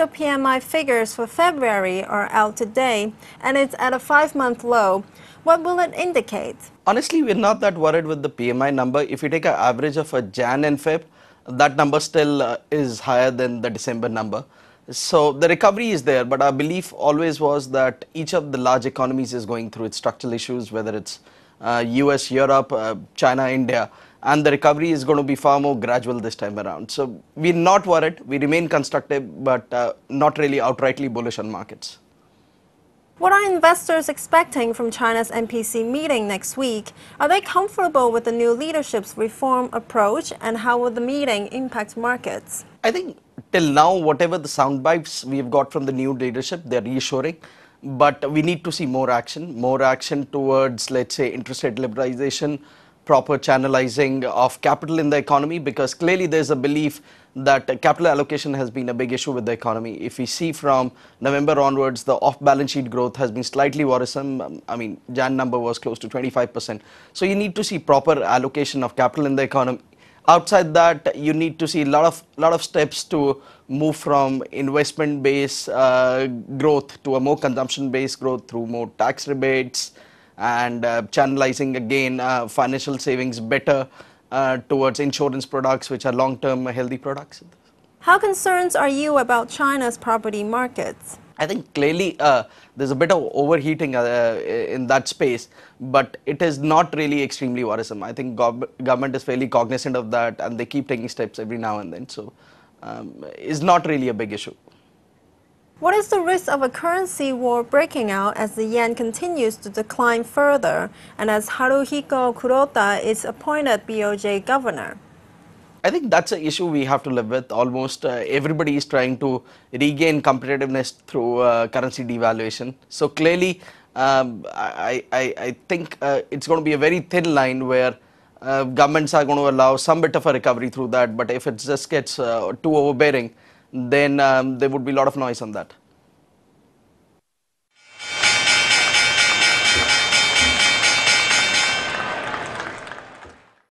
official PMI figures for February are out today, and it's at a five month low. What will it indicate? Honestly, we're not that worried with the PMI number. If you take an average of a Jan and Feb, that number still uh, is higher than the December number. So the recovery is there, but our belief always was that each of the large economies is going through its structural issues, whether it's uh, US, Europe, uh, China, India, and the recovery is going to be far more gradual this time around. So we're not worried. We remain constructive, but uh, not really outrightly bullish on markets. What are investors expecting from China's NPC meeting next week? Are they comfortable with the new leadership's reform approach, and how will the meeting impact markets? I think till now, whatever the sound bites we've got from the new leadership, they're reassuring. But we need to see more action, more action towards, let's say, interest rate liberalization, proper channelizing of capital in the economy, because clearly there's a belief that capital allocation has been a big issue with the economy. If we see from November onwards, the off-balance sheet growth has been slightly worrisome. I mean, Jan number was close to 25%. So you need to see proper allocation of capital in the economy. Outside that, you need to see a lot of lot of steps to move from investment-based uh, growth to a more consumption-based growth through more tax rebates and uh, channelizing again uh, financial savings better uh, towards insurance products, which are long-term healthy products. How concerned are you about China's property markets? I think clearly uh, there's a bit of overheating uh, in that space, but it is not really extremely worrisome. I think government is fairly cognizant of that and they keep taking steps every now and then. So um, it's not really a big issue. What is the risk of a currency war breaking out as the yen continues to decline further and as Haruhiko Kuroda is appointed BOJ governor? I think that's an issue we have to live with. Almost uh, everybody is trying to regain competitiveness through uh, currency devaluation. So clearly, um, I, I, I, think uh, it's going to be a very thin line where uh, governments are going to allow some bit of a recovery through that. But if it just gets uh, too overbearing, then um, there would be a lot of noise on that.